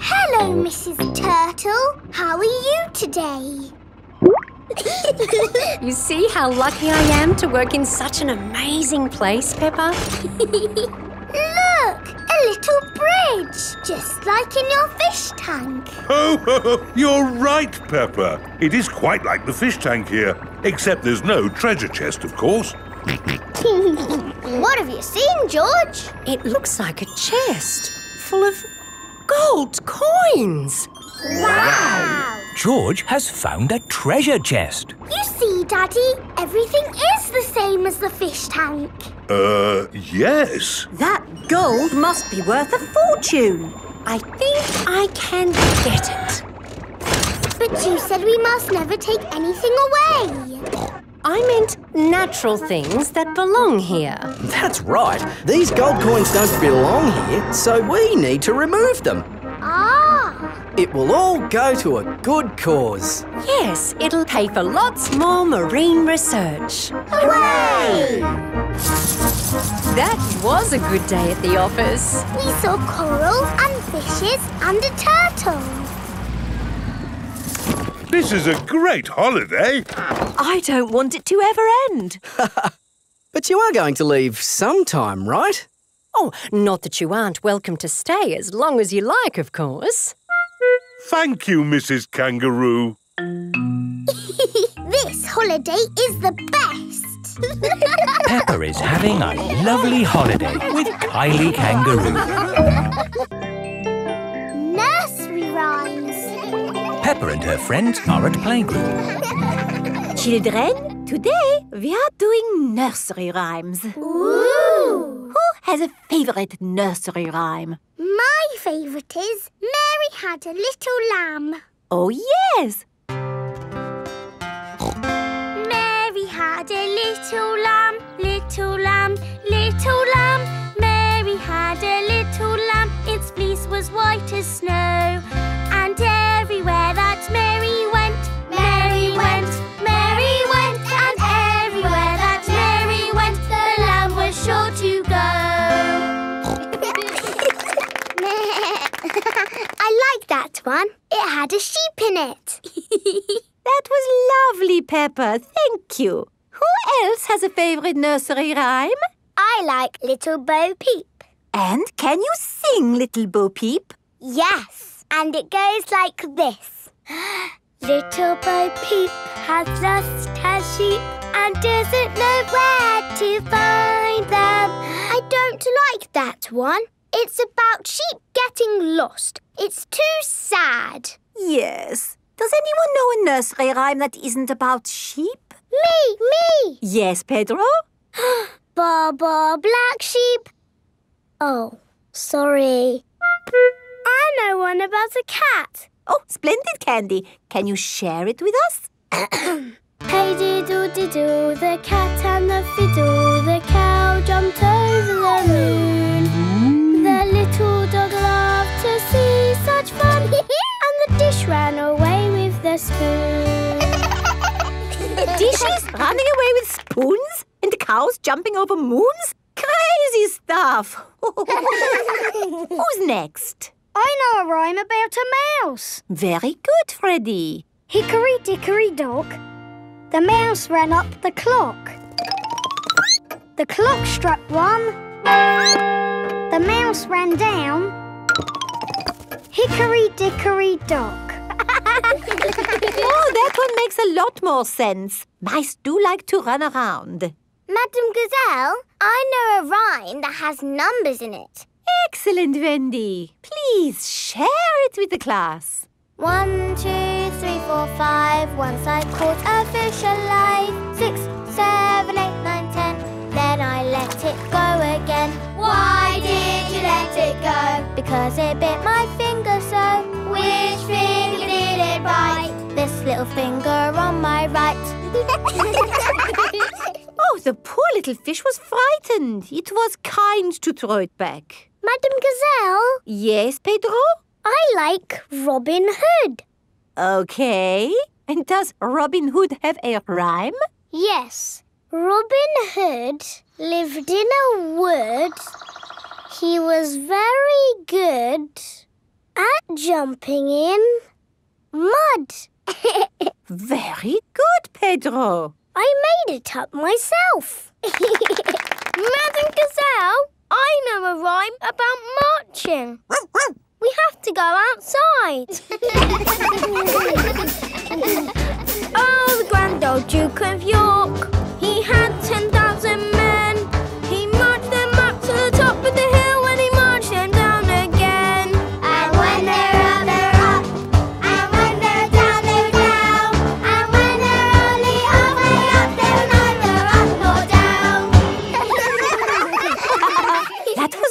Hello, Mrs. Turtle. How are you today? You see how lucky I am to work in such an amazing place, Peppa? Look, a little bridge, just like in your fish tank. Oh, you're right, Peppa. It is quite like the fish tank here, except there's no treasure chest, of course. what have you seen, George? It looks like a chest full of gold coins. Wow! George has found a treasure chest. You see, Daddy, everything is the same as the fish tank. Uh, yes. That gold must be worth a fortune. I think I can get it. But you said we must never take anything away. I meant natural things that belong here. That's right. These gold coins don't belong here, so we need to remove them. Ah! It will all go to a good cause. Yes, it'll pay for lots more marine research. Hooray! That was a good day at the office. We saw coral and fishes and a turtle. This is a great holiday. I don't want it to ever end. But you are going to leave sometime, right? Oh, not that you aren't welcome to stay as long as you like, of course. Thank you, Mrs. Kangaroo. this holiday is the best. Peppa is having a lovely holiday with Kylie Kangaroo. Peppa and her friends are at playgroup. Children, today we are doing nursery rhymes. Ooh. Who has a favourite nursery rhyme? My favourite is Mary had a little lamb. Oh, yes. Mary had a little lamb, little lamb, little lamb. Mary had a little lamb, its fleece was white as snow. That one. It had a sheep in it. That was lovely, Peppa. Thank you. Who else has a favourite nursery rhyme? I like Little Bo Peep. And can you sing, Little Bo Peep? Yes, and it goes like this. Little Bo Peep has lost her sheep and doesn't know where to find them. I don't like that one. It's about sheep getting lost. It's too sad. Yes. Does anyone know a nursery rhyme that isn't about sheep? Me, me. Yes, Pedro? Baa Baa Black Sheep. Oh, sorry. I know one about a cat. Oh, splendid, Candy. Can you share it with us? Hey diddle diddle, the cat and the fiddle, the cow jumped over the moon. Mm. The little ran away with the spoon. Dishes running away with spoons and cows jumping over moons? Crazy stuff. Who's next? I know a rhyme about a mouse. Very good, Freddy. Hickory dickory dock, the mouse ran up the clock. The clock struck one, the mouse ran down. Hickory dickory dock. Oh, that one makes a lot more sense. Mice do like to run around. Madam Gazelle, I know a rhyme that has numbers in it. Excellent, Wendy. Please share it with the class. One, two, three, four, five. Once I caught a fish alive. Six, seven, eight, nine, ten. Then I let it go again. Why did you let it go? Because it bit my finger so. Which finger This little finger on my right. Oh, the poor little fish was frightened. It was kind to throw it back. Madam Gazelle, Yes, Pedro? I like Robin Hood. Okay. And does Robin Hood have a rhyme? Yes, Robin Hood lived in a wood. He was very good at jumping in mud. Very good, Pedro. I made it up myself. Madam Gazelle, I know a rhyme about marching. We have to go outside. oh, the grand old Duke of York. He had 10,000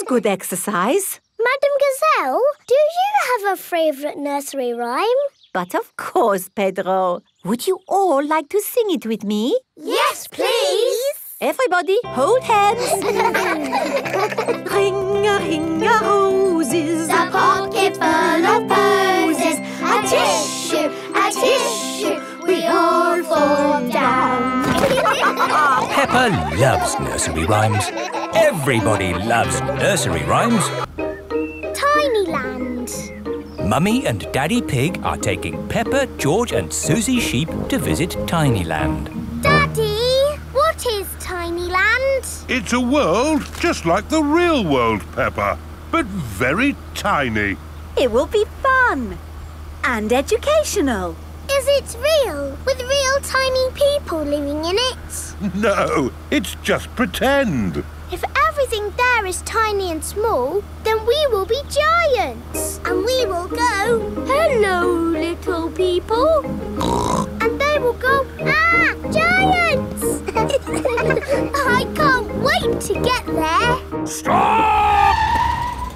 good exercise. Madam Gazelle, do you have a favourite nursery rhyme? But of course, Pedro. Would you all like to sing it with me? Yes, please. Everybody, hold hands. ring a ring a roses. A pocket full of posies. A tissue, a tissue. We all fall down. Peppa loves nursery rhymes. Everybody loves nursery rhymes. Tinyland. Mummy and Daddy Pig are taking Peppa, George and Susie Sheep to visit Tinyland. Daddy, what is Tinyland? It's a world just like the real world, Peppa, but very tiny. It will be fun and educational. Is it real? With real tiny people living in it? No, it's just pretend. If everything there is tiny and small, then we will be giants. And we will go, hello, little people. and they will go, ah, giants! I can't wait to get there. Stop!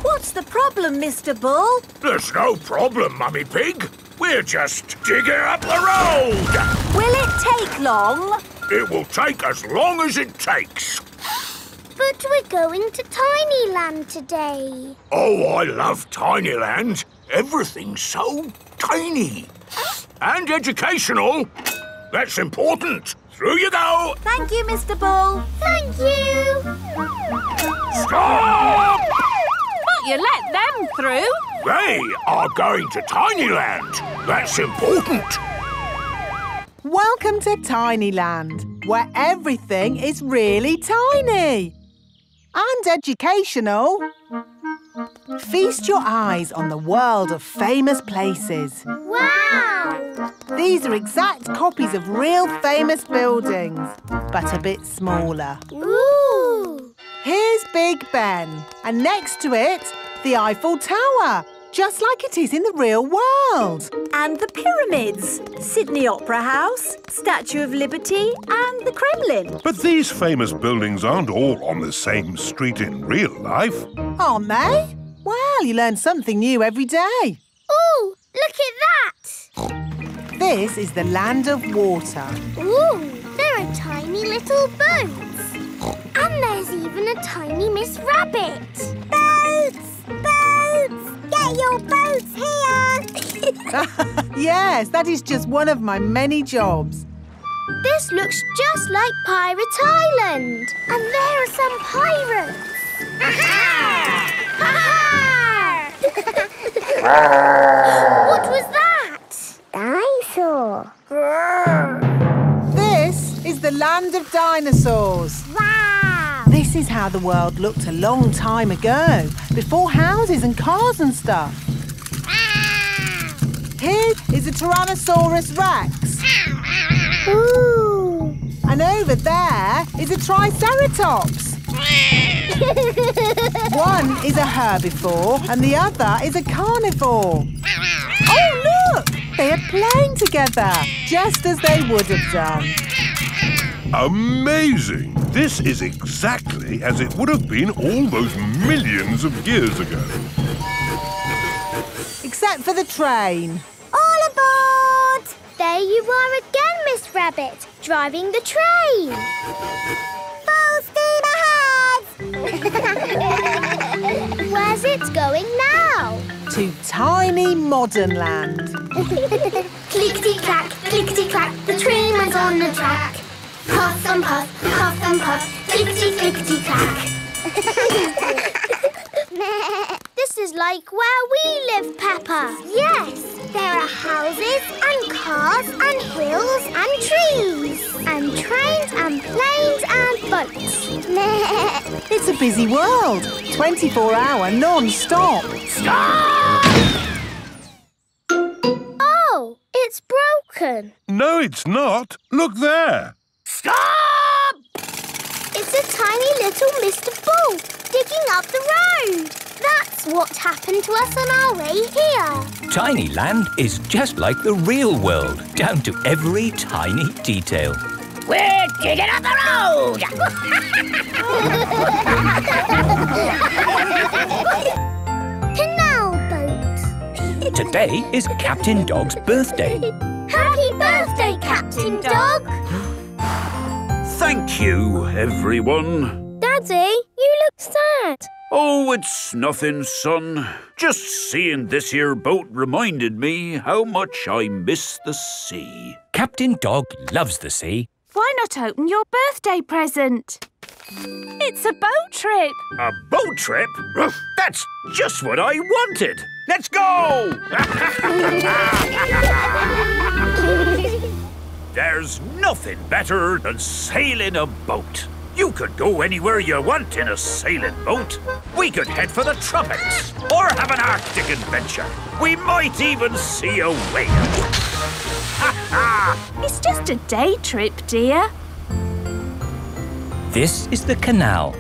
What's the problem, Mr. Bull? There's no problem, Mummy Pig. We're just digging up the road. Will it take long? It will take as long as it takes. But we're going to Tinyland today. Oh, I love Tinyland. Everything's so tiny. And educational. That's important. Through you go. Thank you, Mr. Bull. Thank you. Stop! But you let them through. They are going to Tinyland. That's important. Welcome to Tinyland, where everything is really tiny and educational. Feast your eyes on the world of famous places. Wow! These are exact copies of real famous buildings, but a bit smaller. Ooh! Here's Big Ben, and next to it, the Eiffel Tower, just like it is in the real world. And the pyramids, Sydney Opera House, Statue of Liberty, and the Kremlin. But these famous buildings aren't all on the same street in real life. Aren't they? Well, you learn something new every day. Ooh, look at that! This is the land of water. Ooh, there are tiny little boats. And there's even a tiny Miss Rabbit. Boats! Boats! Get your boats here! yes, that is just one of my many jobs. this looks just like Pirate Island. And there are some pirates. what was that? Dinosaur. This is the land of dinosaurs. Wow! This is how the world looked a long time ago, before houses and cars and stuff. Here is a Tyrannosaurus Rex. Ooh! And over there is a Triceratops. One is a herbivore and the other is a carnivore. Oh, look! They are playing together, just as they would have done. Amazing! This is exactly as it would have been all those millions of years ago. Except for the train. All aboard! There you are again, Miss Rabbit, driving the train. Full steam ahead! Where's it going now? To tiny modern land. clickety clack, clickety clack, the train went on the track. Puff and puff, puff and puff, clickety clickety clack. this is like where we live, Peppa. Yes, there are houses and cars and hills and trees and trains and planes and boats. It's a busy world. 24 hour non-stop. oh, it's broken. No, it's not. Look there. Stop! It's a tiny little Mr. Bull digging up the road. That's what happened to us on our way here. Tinyland is just like the real world, down to every tiny detail. We're digging up the road! Canal boat. Today is Captain Dog's birthday. Happy birthday, Captain Dog. Thank you, everyone. Daddy, you look sad. Oh, it's nothing, son. Just seeing this here boat reminded me how much I miss the sea. Captain Dog loves the sea. Why not open your birthday present? It's a boat trip. A boat trip? Ugh, That's just what I wanted. Let's go! There's nothing better than sailing a boat. You could go anywhere you want in a sailing boat. We could head for the tropics or have an Arctic adventure. We might even see a whale. It's just a day trip, dear. This is the canal.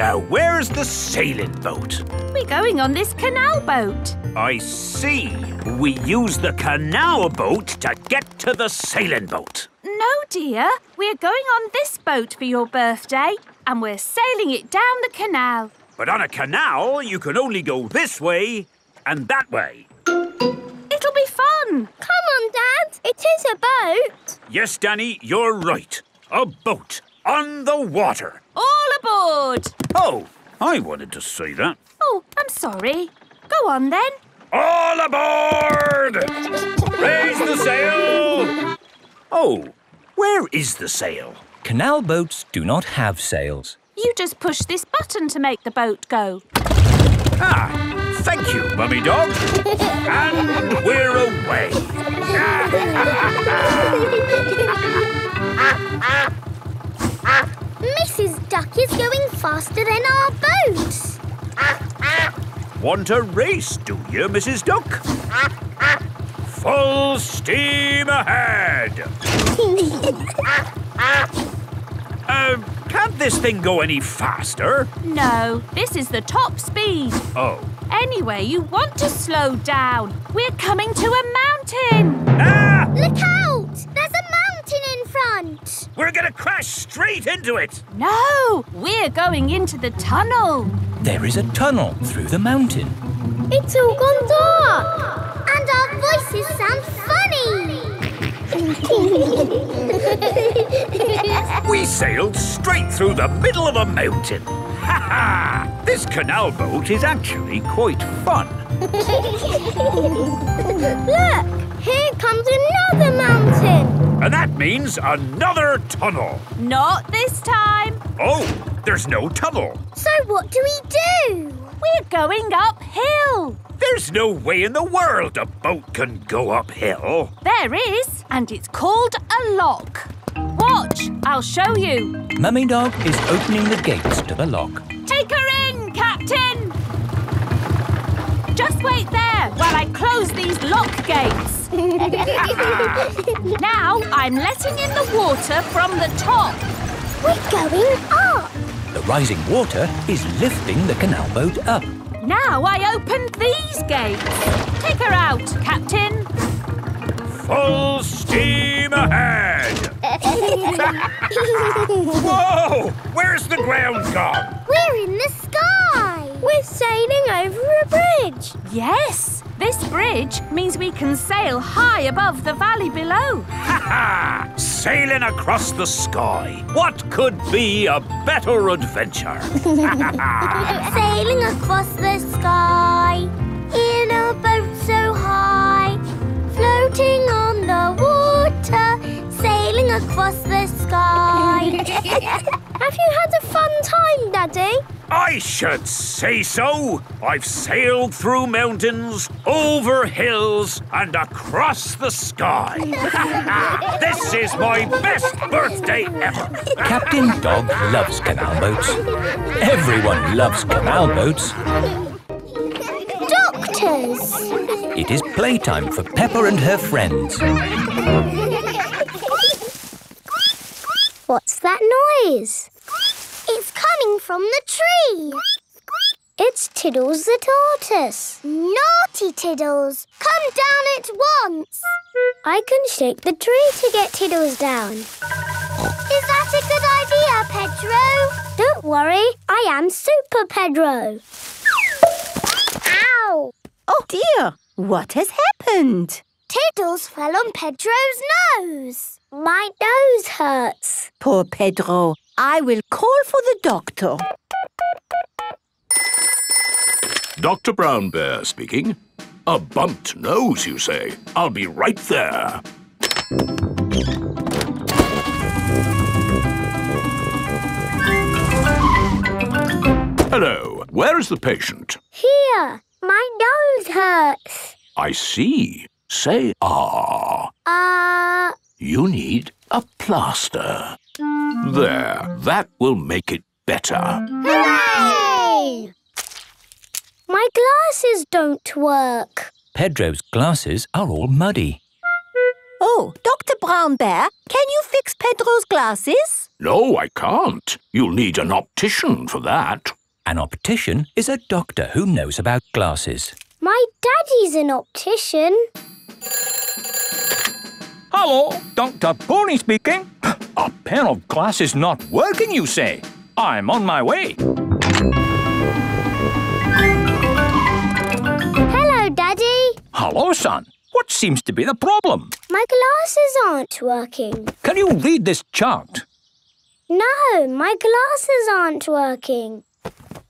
Now, where's the sailing boat? We're going on this canal boat. I see. We use the canal boat to get to the sailing boat. No, dear. We're going on this boat for your birthday, and we're sailing it down the canal. But on a canal, you can only go this way and that way. It'll be fun. Come on, Dad. It is a boat. Yes, Danny, you're right. A boat on the water. All aboard. Oh, I wanted to say that. Oh, I'm sorry. Go on then. All aboard! Raise the sail! Oh, where is the sail? Canal boats do not have sails. You just push this button to make the boat go. Ah, thank you, Mummy Dog. and we're away. Mrs. Duck is going faster than our boat. Want a race, do you, Mrs. Duck? Full steam ahead! uh, can't this thing go any faster? No, this is the top speed. Oh. Anyway, you want to slow down. We're coming to a mountain. Ah! Look out! There's a mountain in front. We're gonna crash straight into it! No, we're going into the tunnel. There is a tunnel through the mountain. It's all gone dark. And our voices sound funny. We sailed straight through the middle of a mountain. Ha ha! This canal boat is actually quite fun. Look, here comes another mountain. And that means another tunnel. Not this time. Oh, there's no tunnel. So what do we do? We're going uphill. There's no way in the world a boat can go uphill. There is, and it's called a lock. Watch, I'll show you. Mummy Dog is opening the gates to the lock. Take her in, Captain. Just wait there while I close these lock gates. now I'm letting in the water from the top. We're going up. The rising water is lifting the canal boat up. Now I open these gates. Take her out, Captain. Full steam ahead! Whoa! Where's the ground gone? We're in the sky. We're sailing over a bridge. Yes, this bridge means we can sail high above the valley below. Ha ha! Sailing across the sky. What could be a better adventure? Sailing across the sky in a boat so high, floating on the water, sailing across the sky. Have you had a fun time, Daddy? I should say so. I've sailed through mountains, over hills, and across the sky. this is my best birthday ever. Captain Dog loves canal boats. Everyone loves canal boats. Doctors. It is playtime for Peppa and her friends. What's that noise? It's coming from the tree. It's Tiddles the tortoise. Naughty Tiddles! Come down at once! I can shake the tree to get Tiddles down. Is that a good idea, Pedro? Don't worry, I am Super Pedro. Ow! Oh dear, what has happened? Tiddles fell on Pedro's nose. My nose hurts. Poor Pedro. I will call for the doctor. Dr. Brown Bear speaking. A bumped nose, you say? I'll be right there. Hello, where is the patient? Here, my nose hurts. I see. Say ah. Uh, You need a plaster. There, that will make it better. Hooray! My glasses don't work. Pedro's glasses are all muddy. Oh, Dr. Brown Bear, can you fix Pedro's glasses? No, I can't. You'll need an optician for that. An optician is a doctor who knows about glasses. My daddy's an optician. Hello, Dr. Pony speaking. A pair of glasses not working, you say? I'm on my way. Hello, Daddy. Hello, son. What seems to be the problem? My glasses aren't working. Can you read this chart? No, my glasses aren't working.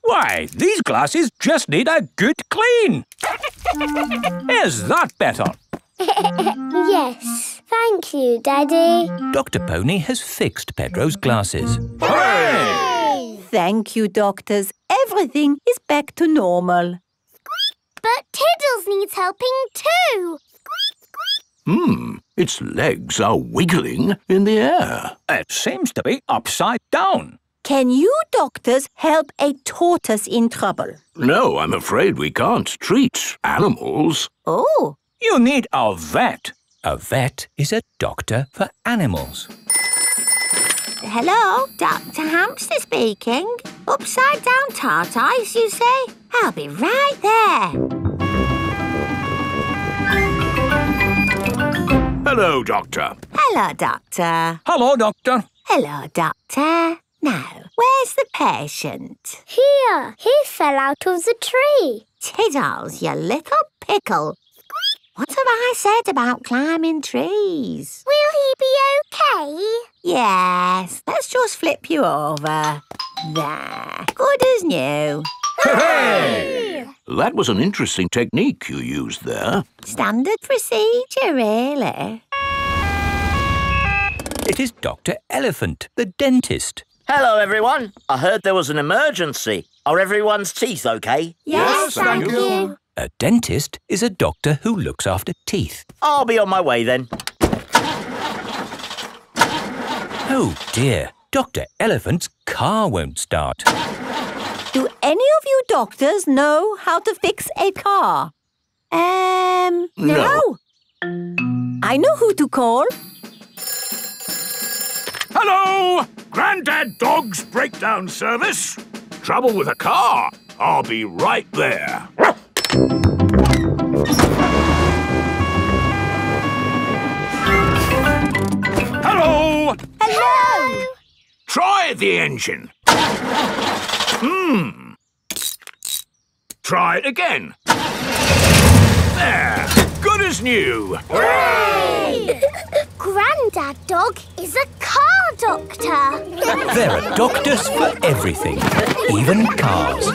Why, these glasses just need a good clean. Is that better? yes. Thank you, Daddy. Dr. Pony has fixed Pedro's glasses. Thank you, doctors. Everything is back to normal. But Tiddles needs helping too. Hmm, its legs are wiggling in the air. It seems to be upside down. Can you doctors help a tortoise in trouble? No, I'm afraid we can't treat animals. Oh, You need a vet. A vet is a doctor for animals. hello, Dr. Hamster speaking. Upside down tortoise, you say? I'll be right there. Hello, Doctor. Hello, Doctor. Hello, doctor. Hello, Doctor. Now, where's the patient? Here, he fell out of the tree. Tiddles, you little pickle. What have I said about climbing trees? Will he be okay? Yes, let's just flip you over. There, good as new. That was an interesting technique you used there. Standard procedure, really. It is Dr. Elephant, the dentist. Hello, everyone. I heard there was an emergency. Are everyone's teeth okay? Yes, thank you. A dentist is a doctor who looks after teeth. I'll be on my way then. Oh dear, Dr. Elephant's car won't start. Do any of you doctors know how to fix a car? Um, No. I know who to call. Hello! Grandad Dog's breakdown service. Trouble with a car. I'll be right there. Hello! Hello. Try the engine. Hmm. Try it again. There. Good as new. Grandad Dog is a car doctor. There are doctors for everything, even cars.